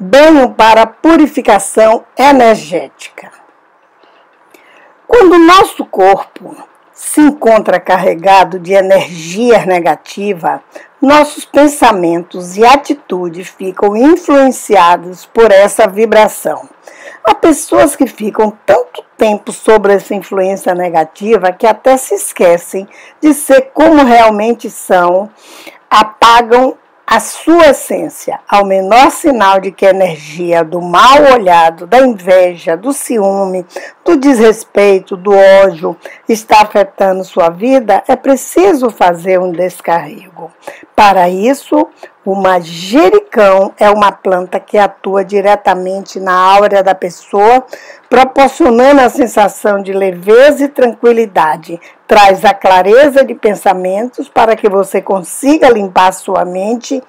Banho para purificação energética. Quando o nosso corpo se encontra carregado de energia negativa, nossos pensamentos e atitudes ficam influenciados por essa vibração. Há pessoas que ficam tanto tempo sobre essa influência negativa que até se esquecem de ser como realmente são, apagam a sua essência, ao menor sinal de que a energia do mal olhado, da inveja, do ciúme, do desrespeito, do ódio está afetando sua vida, é preciso fazer um descarrego. Para isso, o manjericão é uma planta que atua diretamente na áurea da pessoa, proporcionando a sensação de leveza e tranquilidade. Traz a clareza de pensamentos para que você consiga limpar sua mente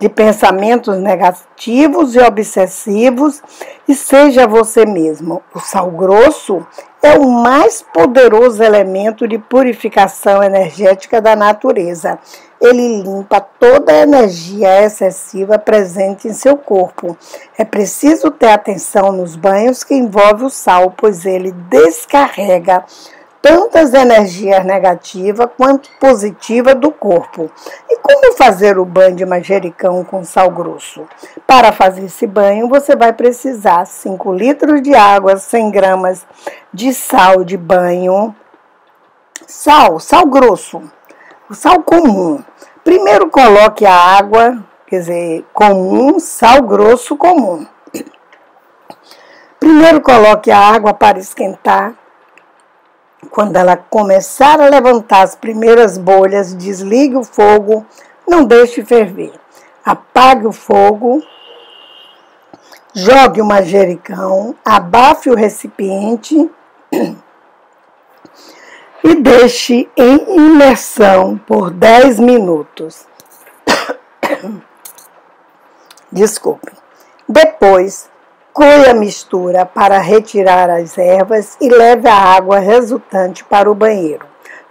de pensamentos negativos e obsessivos e seja você mesmo. O sal grosso é o mais poderoso elemento de purificação energética da natureza. Ele limpa toda a energia excessiva presente em seu corpo. É preciso ter atenção nos banhos que envolvem o sal, pois ele descarrega tantas energias negativas quanto positivas do corpo. E como fazer o banho de manjericão com sal grosso? Para fazer esse banho, você vai precisar 5 litros de água, 100 gramas de sal de banho, sal, sal grosso, o sal comum. Primeiro coloque a água, quer dizer, comum, sal grosso comum. Primeiro coloque a água para esquentar quando ela começar a levantar as primeiras bolhas, desligue o fogo, não deixe ferver. Apague o fogo, jogue o manjericão, abafe o recipiente e deixe em imersão por 10 minutos. Desculpe. Depois, Coe a mistura para retirar as ervas e leve a água resultante para o banheiro.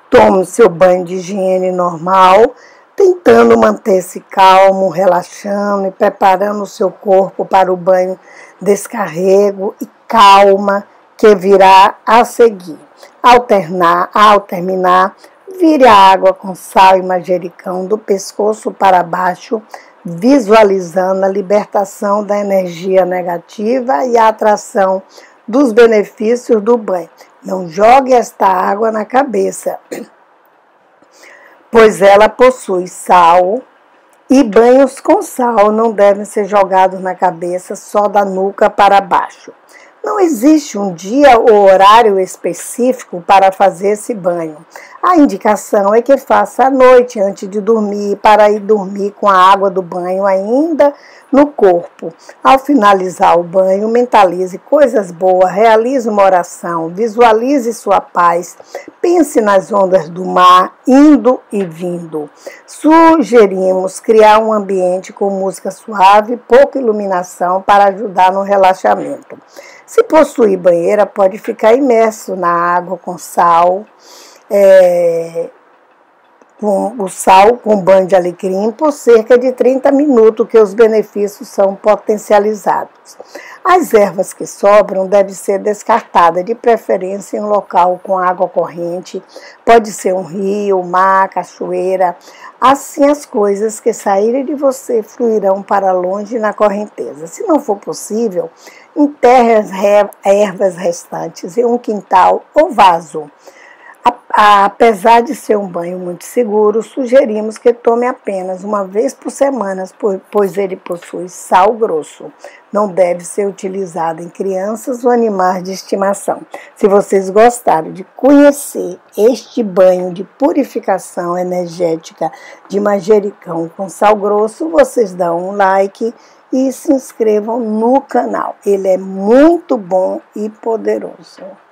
Tome seu banho de higiene normal, tentando manter-se calmo, relaxando e preparando o seu corpo para o banho descarrego e calma que virá a seguir. Alternar, ao terminar, vire a água com sal e manjericão do pescoço para baixo, visualizando a libertação da energia negativa e a atração dos benefícios do banho. Não jogue esta água na cabeça, pois ela possui sal e banhos com sal não devem ser jogados na cabeça só da nuca para baixo. Não existe um dia ou horário específico para fazer esse banho. A indicação é que faça à noite antes de dormir, para ir dormir com a água do banho ainda no corpo. Ao finalizar o banho, mentalize coisas boas, realize uma oração, visualize sua paz, pense nas ondas do mar indo e vindo. Sugerimos criar um ambiente com música suave, pouca iluminação para ajudar no relaxamento. Se possuir banheira, pode ficar imerso na água com sal, é, com o sal com banho de alecrim por cerca de 30 minutos, que os benefícios são potencializados. As ervas que sobram devem ser descartadas, de preferência em um local com água corrente, pode ser um rio, mar, cachoeira. Assim, as coisas que saírem de você fluirão para longe na correnteza. Se não for possível, enterre as ervas restantes em um quintal ou vaso. Apesar de ser um banho muito seguro, sugerimos que tome apenas uma vez por semana, pois ele possui sal grosso. Não deve ser utilizado em crianças ou animais de estimação. Se vocês gostaram de conhecer este banho de purificação energética de manjericão com sal grosso, vocês dão um like e se inscrevam no canal. Ele é muito bom e poderoso.